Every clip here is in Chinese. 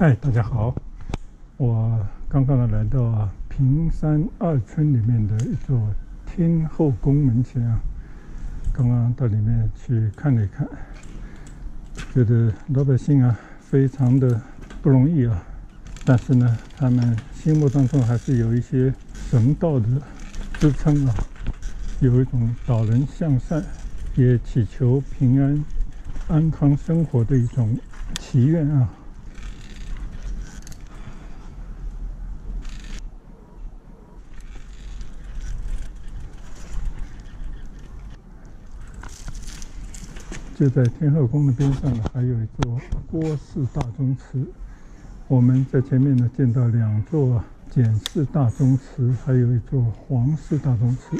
嗨，大家好！我刚刚呢来到平山二村里面的一座天后宫门前啊，刚刚到里面去看了一看，觉得老百姓啊非常的不容易啊，但是呢，他们心目当中还是有一些神道的支撑啊，有一种导人向善，也祈求平安、安康生活的一种祈愿啊。就在天后宫的边上呢，还有一座郭氏大宗祠。我们在前面呢见到两座简氏大宗祠，还有一座黄氏大宗祠。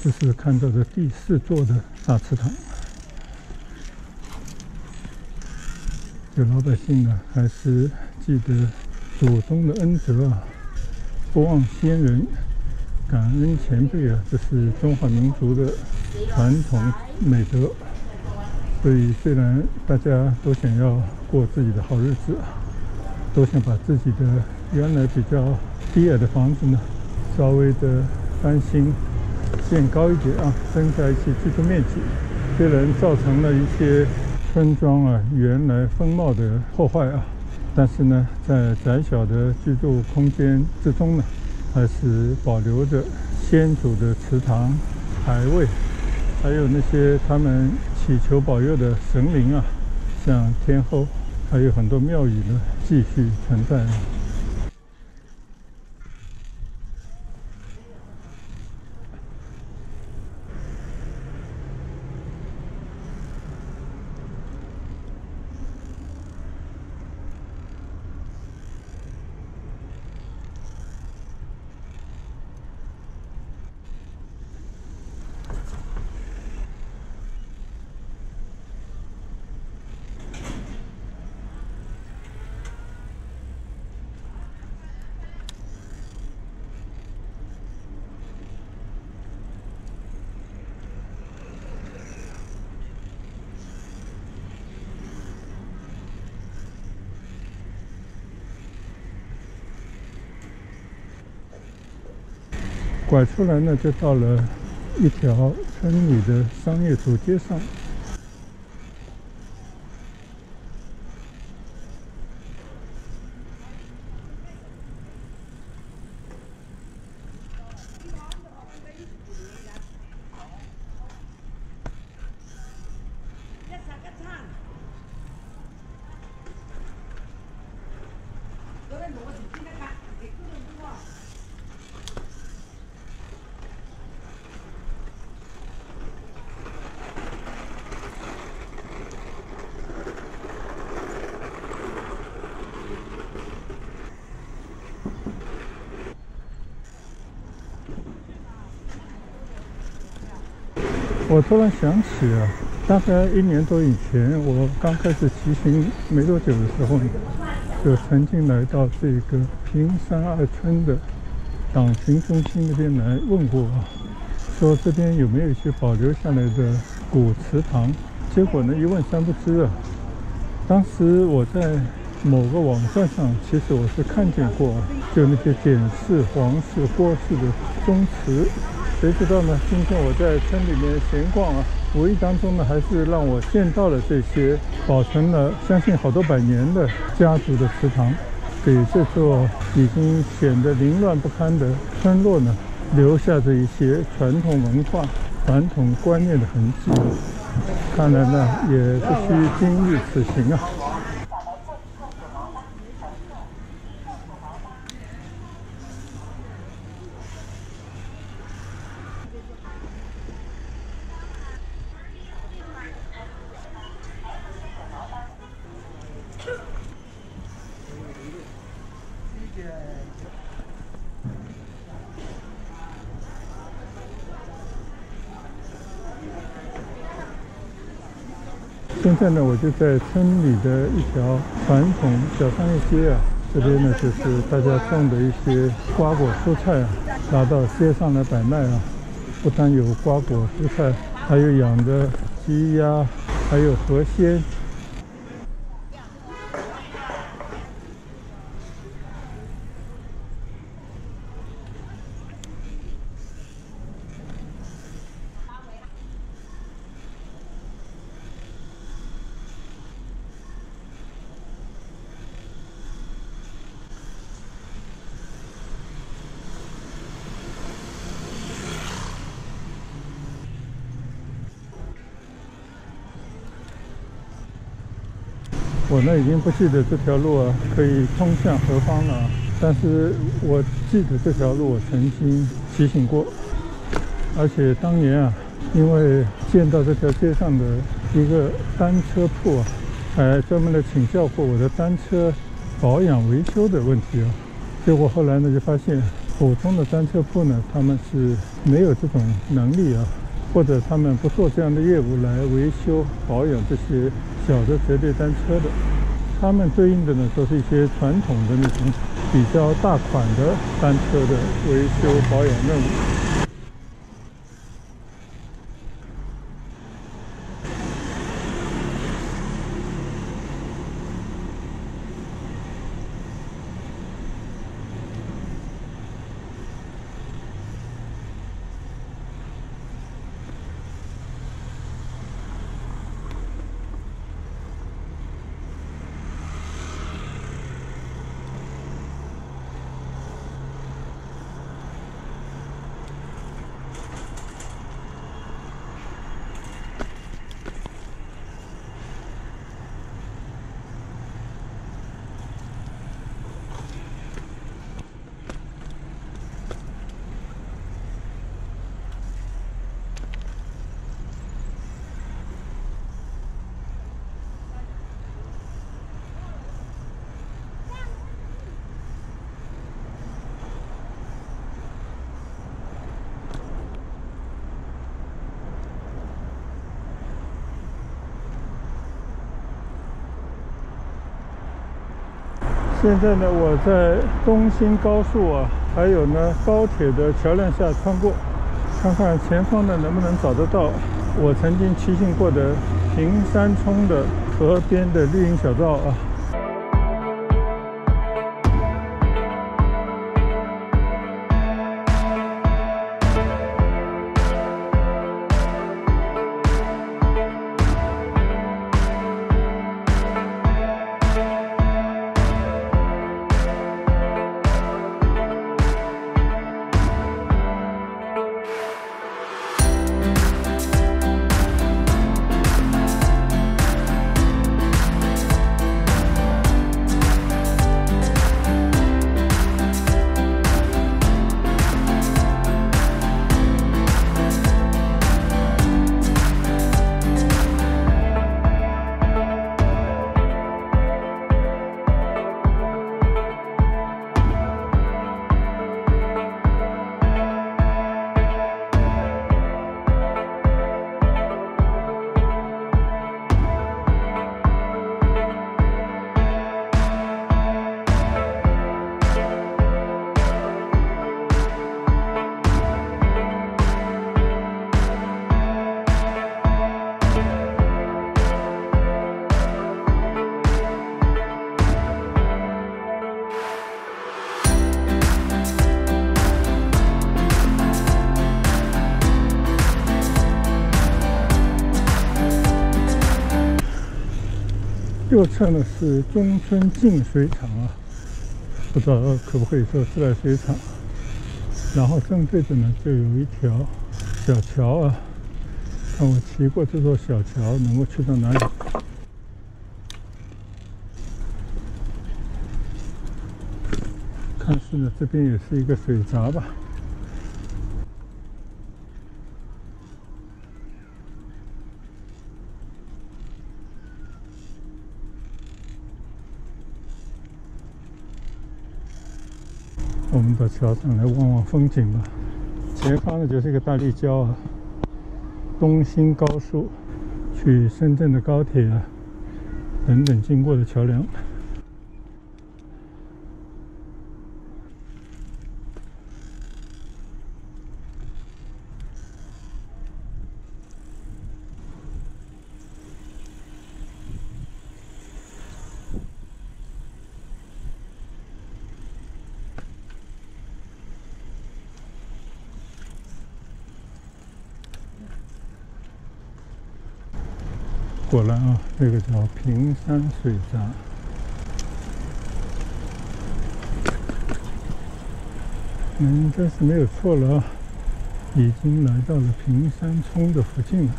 这是看到的第四座的大祠堂。这老百姓呢，还是记得祖宗的恩泽啊，不忘先人，感恩前辈啊，这是中华民族的传统美德。所以，虽然大家都想要过自己的好日子啊，都想把自己的原来比较低矮的房子呢，稍微的翻新、建高一点啊，增加一些居住面积，虽然造成了一些村庄啊原来风貌的破坏啊，但是呢，在窄小的居住空间之中呢，还是保留着先祖的祠堂、牌位，还有那些他们。祈求保佑的神灵啊，像天后，还有很多庙宇呢，继续存在。拐出来呢，就到了一条村里的商业主街上。我突然想起啊，大概一年多以前，我刚开始骑行没多久的时候呢，就曾经来到这个平山二村的党群中心那边来问过，说这边有没有一些保留下来的古祠堂。结果呢，一问三不知啊。当时我在某个网站上，其实我是看见过，就那些简氏、皇氏、郭氏的宗祠。谁知道呢？今天我在村里面闲逛啊，无意当中呢，还是让我见到了这些保存了相信好多百年的家族的祠堂，给这座已经显得凌乱不堪的村落呢，留下着一些传统文化、传统观念的痕迹。看来呢，也必须今日此行啊。现在呢，我就在村里的一条传统小商业街啊，这边呢就是大家种的一些瓜果蔬菜啊，拿到街上来摆卖啊。不但有瓜果蔬菜，还有养的鸡鸭，还有河鲜。我已经不记得这条路啊可以通向何方了，但是我记得这条路我曾经骑行过，而且当年啊，因为见到这条街上的一个单车铺啊，还专门的请教过我的单车保养维修的问题啊，结果后来呢就发现普通的单车铺呢他们是没有这种能力啊。或者他们不做这样的业务来维修保养这些小的折叠单车的，他们对应的呢都是一些传统的那种比较大款的单车的维修保养任务。现在呢，我在东新高速啊，还有呢高铁的桥梁下穿过，看看前方呢能不能找得到我曾经骑行过的平山冲的河边的绿荫小道啊。右侧呢是中村净水厂啊，不知道可不可以说自来水厂。然后正对着呢就有一条小桥啊，看我骑过这座小桥能够去到哪里？看似呢这边也是一个水闸吧。我们到桥上来望望风景吧。前方呢就是一个大立交啊，东新高速去深圳的高铁啊，等等经过的桥梁。果然啊，这个叫平山水闸，应该是没有错了啊，已经来到了平山冲的附近了。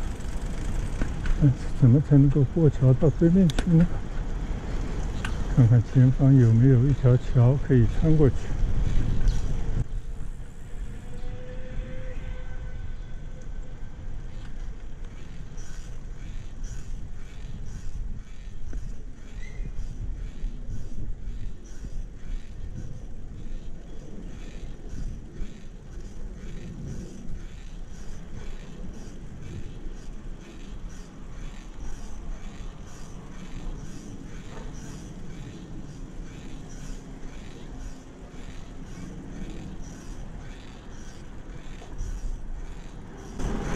但是怎么才能够过桥到对面去呢？看看前方有没有一条桥可以穿过去。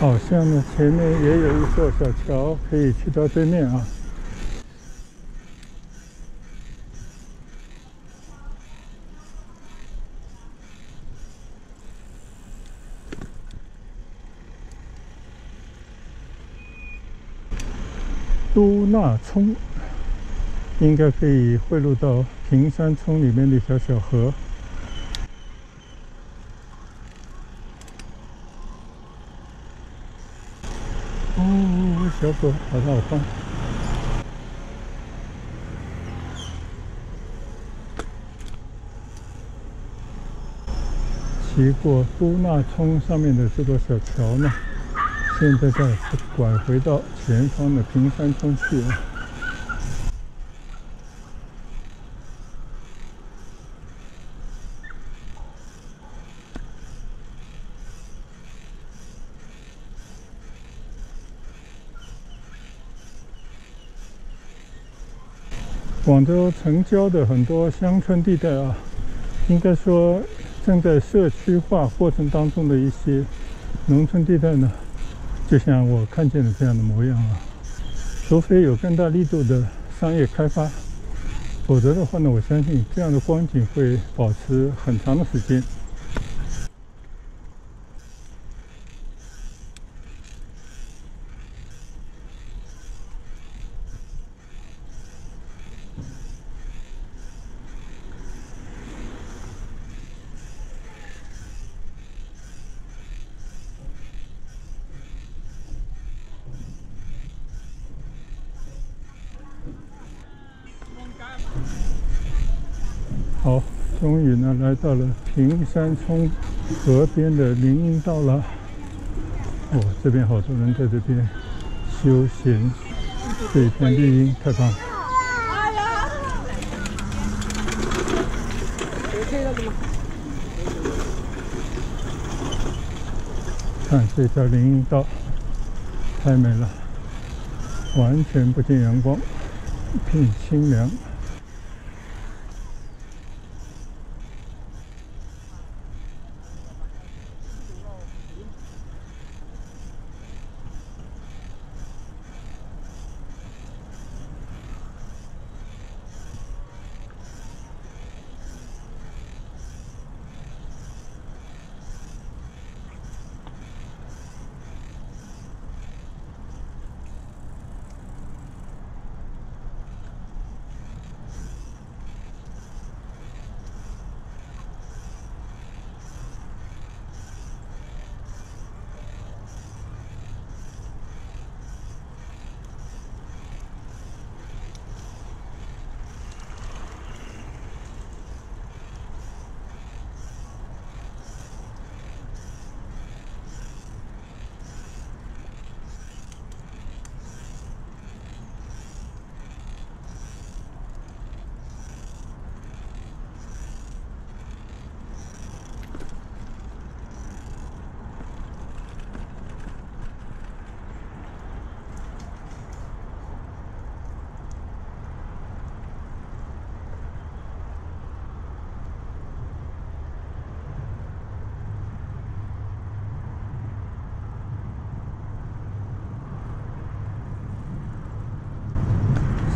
好像呢，前面也有一座小桥，可以去到对面啊。都纳冲应该可以汇入到平山冲里面的一条小河。小狗好像好看。骑过都纳冲上面的这座小桥呢，现在在拐回到前方的平山冲去了。广州城郊的很多乡村地带啊，应该说正在社区化过程当中的一些农村地带呢，就像我看见的这样的模样啊。除非有更大力度的商业开发，否则的话呢，我相信这样的光景会保持很长的时间。好，终于呢来到了平山冲河边的林荫道了。哦，这边好多人在这边休闲，这一片绿荫太棒了。看这条林荫道，太美了，完全不见阳光，一片清凉。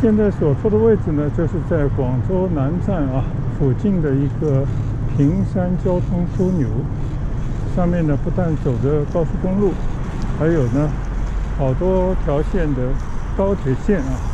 现在所处的位置呢，就是在广州南站啊附近的一个平山交通枢纽。上面呢，不但走着高速公路，还有呢，好多条线的高铁线啊。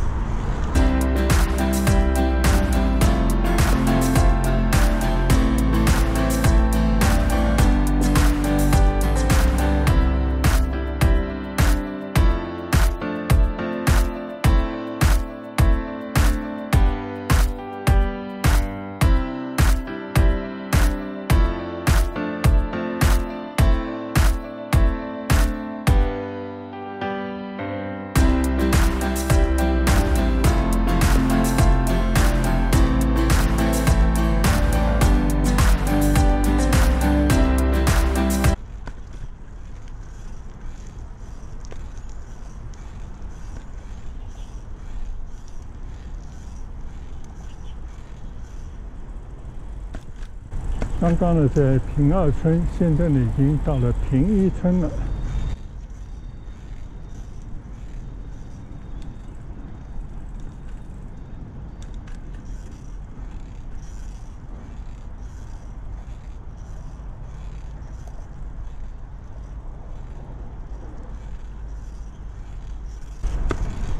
刚刚呢在平二村，现在呢已经到了平一村了。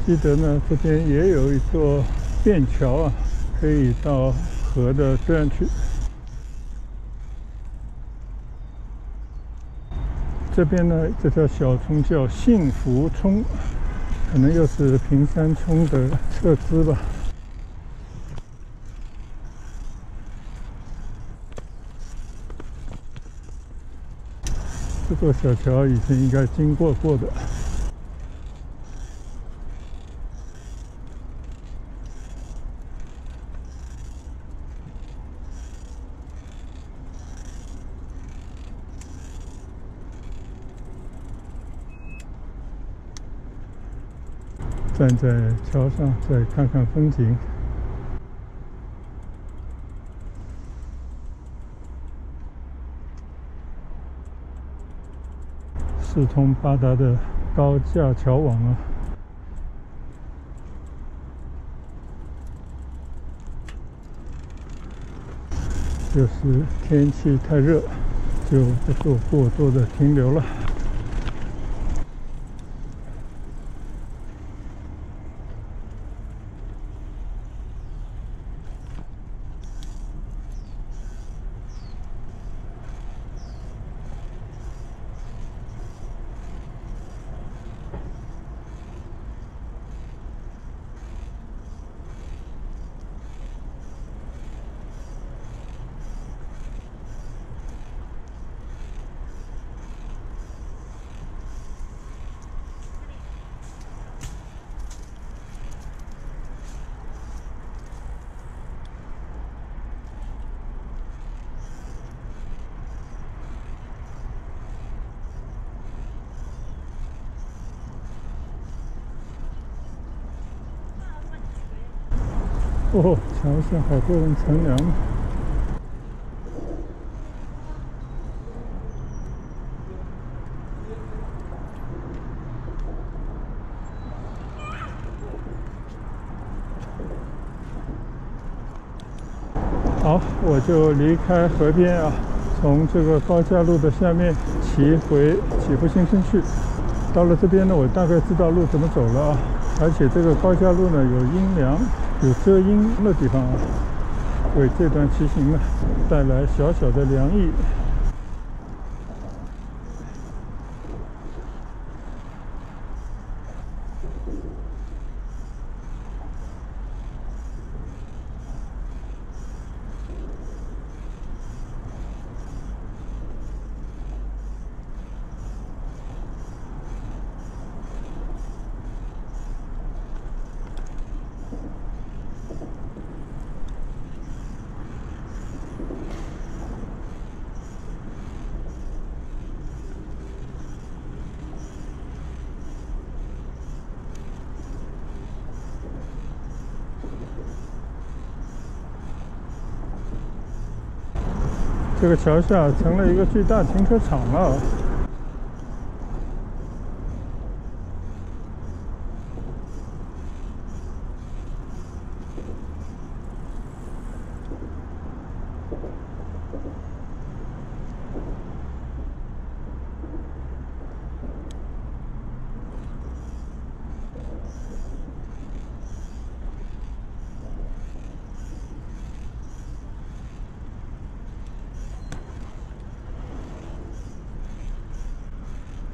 记得呢，这边也有一座便桥啊，可以到河的对岸去。这边呢，这条小冲叫幸福冲，可能又是平山冲的侧枝吧。这座小桥以前应该经过过的。站在桥上，再看看风景。四通八达的高架桥网啊！就是天气太热，就不做过多的停留了。哦，桥下好多人乘凉。好，我就离开河边啊，从这个高架路的下面骑回祈福新村去。到了这边呢，我大概知道路怎么走了啊，而且这个高架路呢有阴凉。有遮阴的地方啊，为这段骑行呢带来小小的凉意。桥下成了一个巨大停车场了。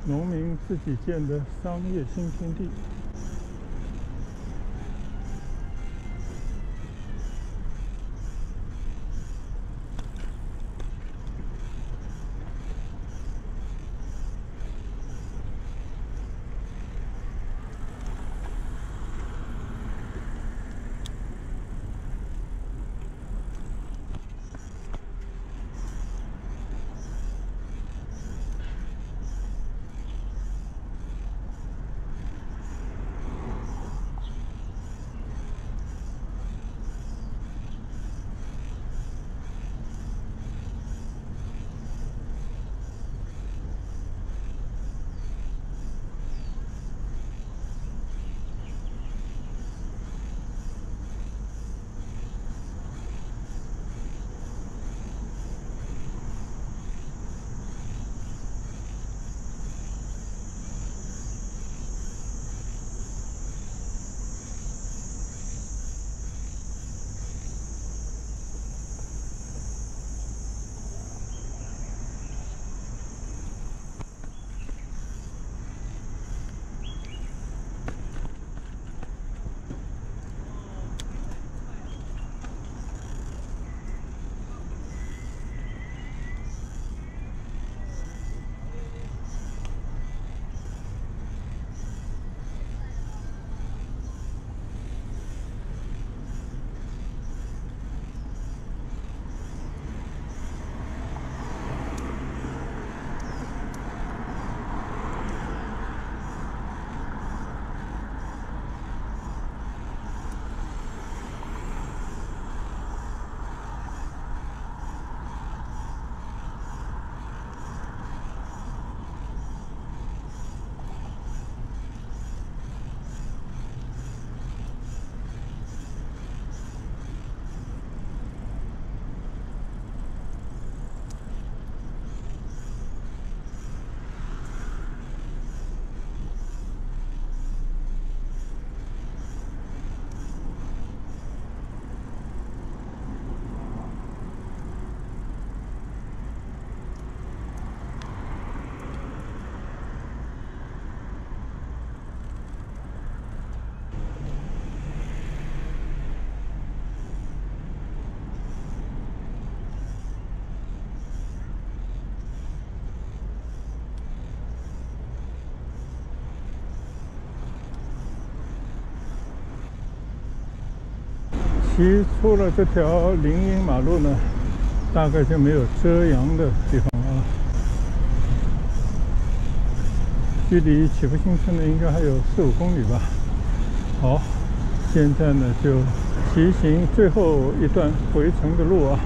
农民自己建的商业新天地。骑出了这条林荫马路呢，大概就没有遮阳的地方啊。距离启福新村呢，应该还有四五公里吧。好，现在呢就骑行最后一段回程的路啊。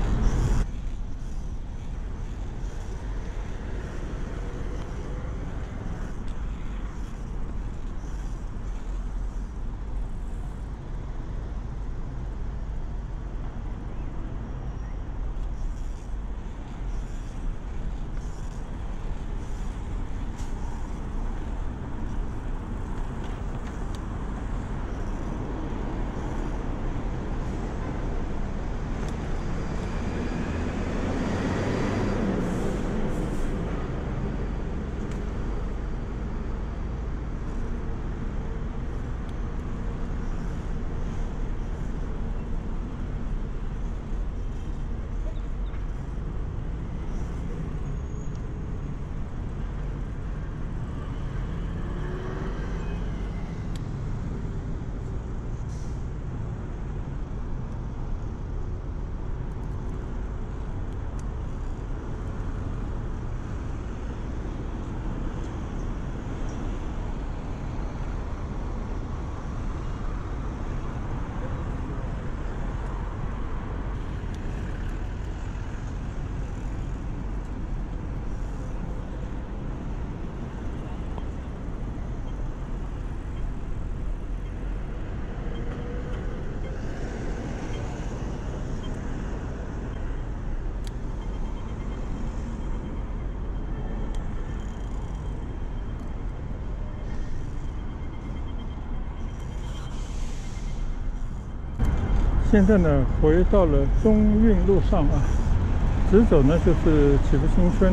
现在呢，回到了中运路上啊，直走呢就是启福新村。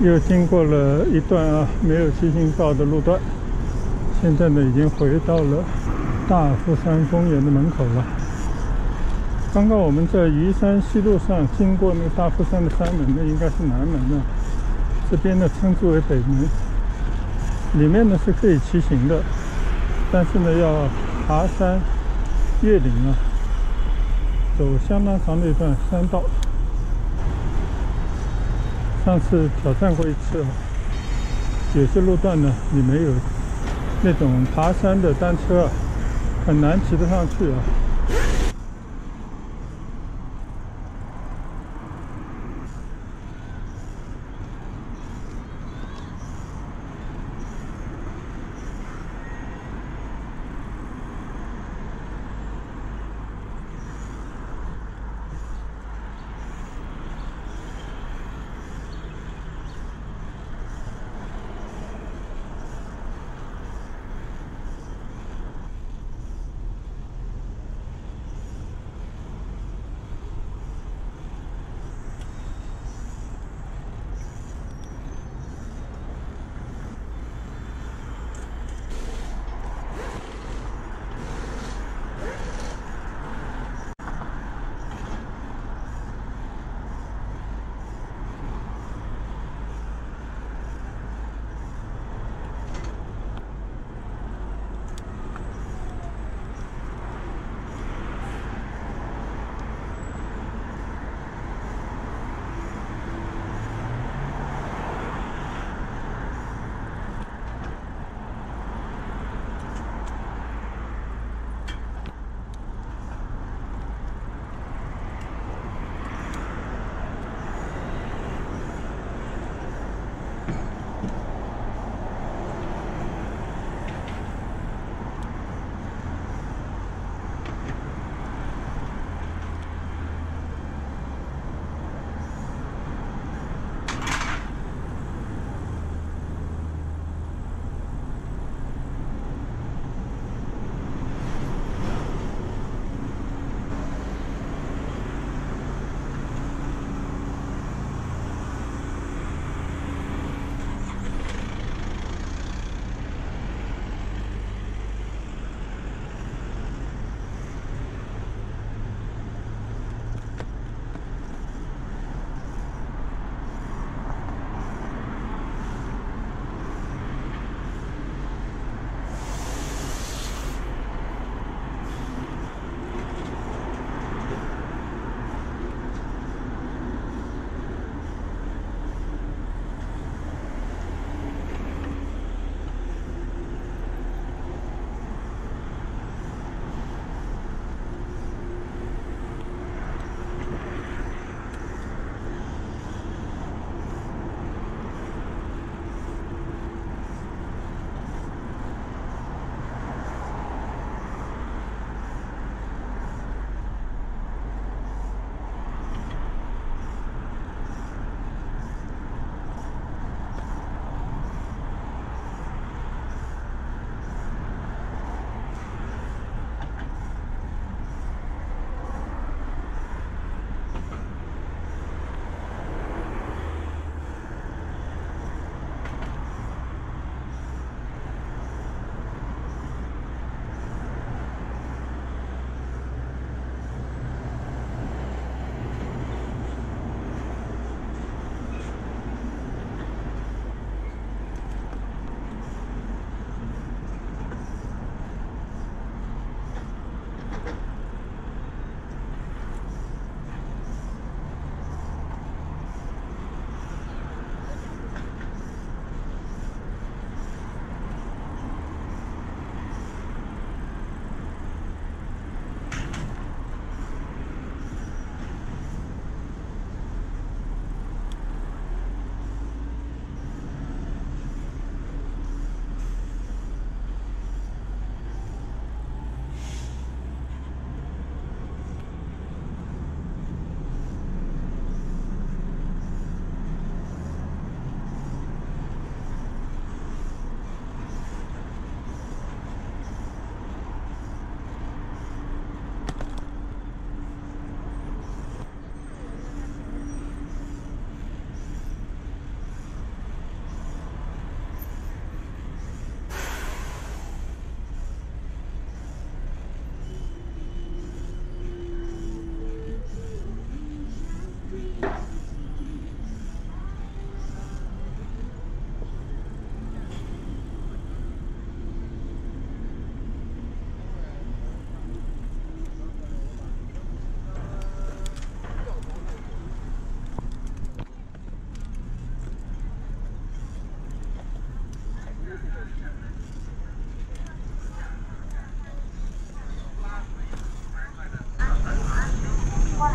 又经过了一段啊没有骑行道的路段，现在呢已经回到了大夫山公园的门口了。刚刚我们在虞山西路上经过那个大夫山的山门呢，应该是南门呢，这边呢称之为北门，里面呢是可以骑行的，但是呢要爬山越岭啊，走相当长的一段山道。上次挑战过一次，有些路段呢，你没有那种爬山的单车，很难骑得上去啊。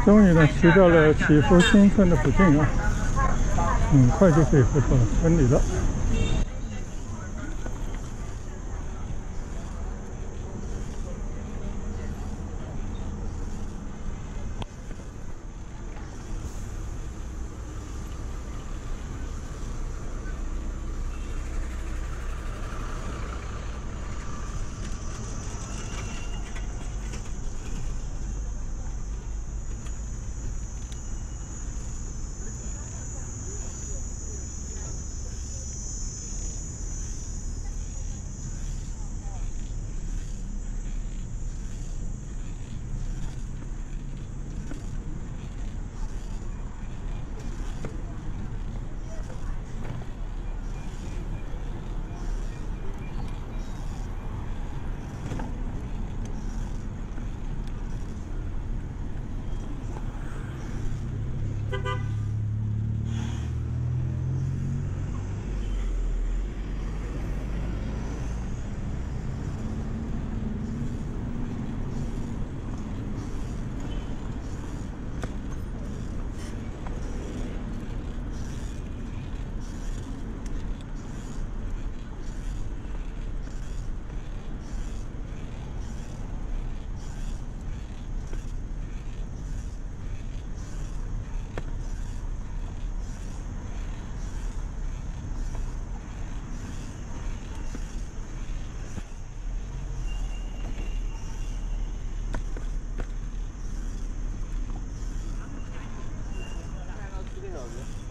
终于呢，骑到了祈福新村的附近啊，很快就可以回到村里了。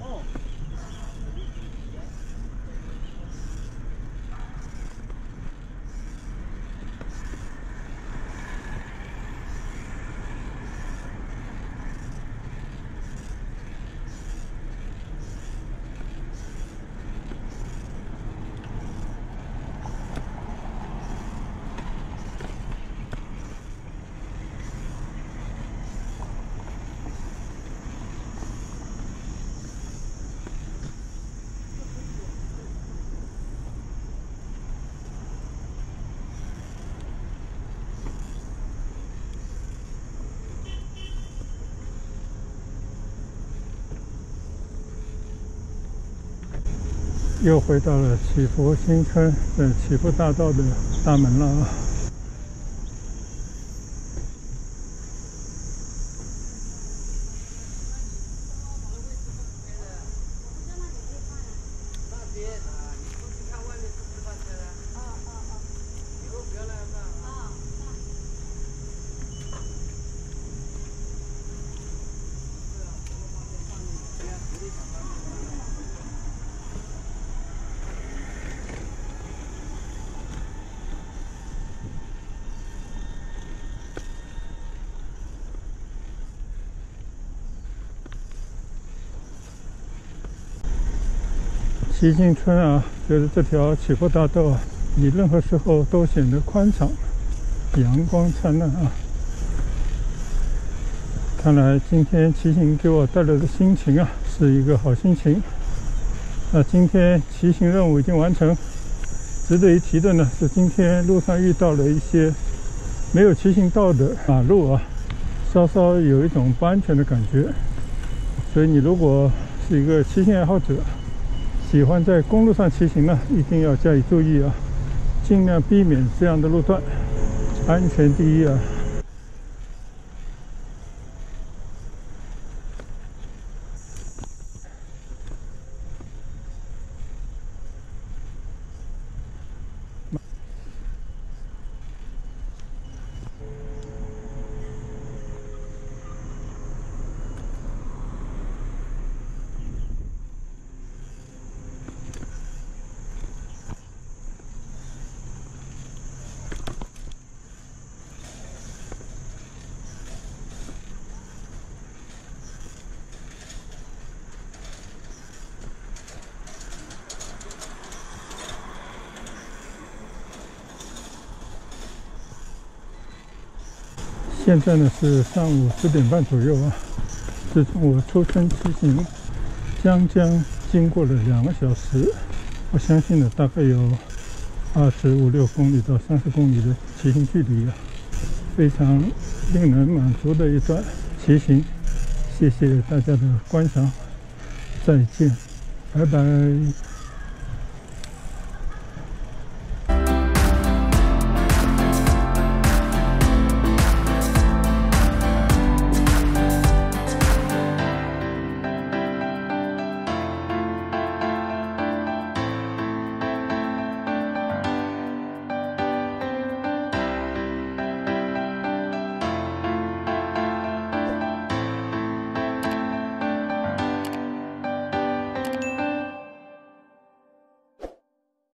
Oh. 又回到了祈福新村的祈福大道的大门了。吉庆村啊，觉得这条起伏大道啊，你任何时候都显得宽敞、阳光灿烂啊。看来今天骑行给我带来的心情啊，是一个好心情。那今天骑行任务已经完成。值得一提的呢，是今天路上遇到了一些没有骑行道的马路啊，稍稍有一种不安全的感觉。所以你如果是一个骑行爱好者，喜欢在公路上骑行呢，一定要加以注意啊，尽量避免这样的路段，安全第一啊。现在呢是上午十点半左右啊。自从我出村骑行，将将经过了两个小时，我相信呢大概有二十五六公里到三十公里的骑行距离啊，非常令人满足的一段骑行。谢谢大家的观赏，再见，拜拜。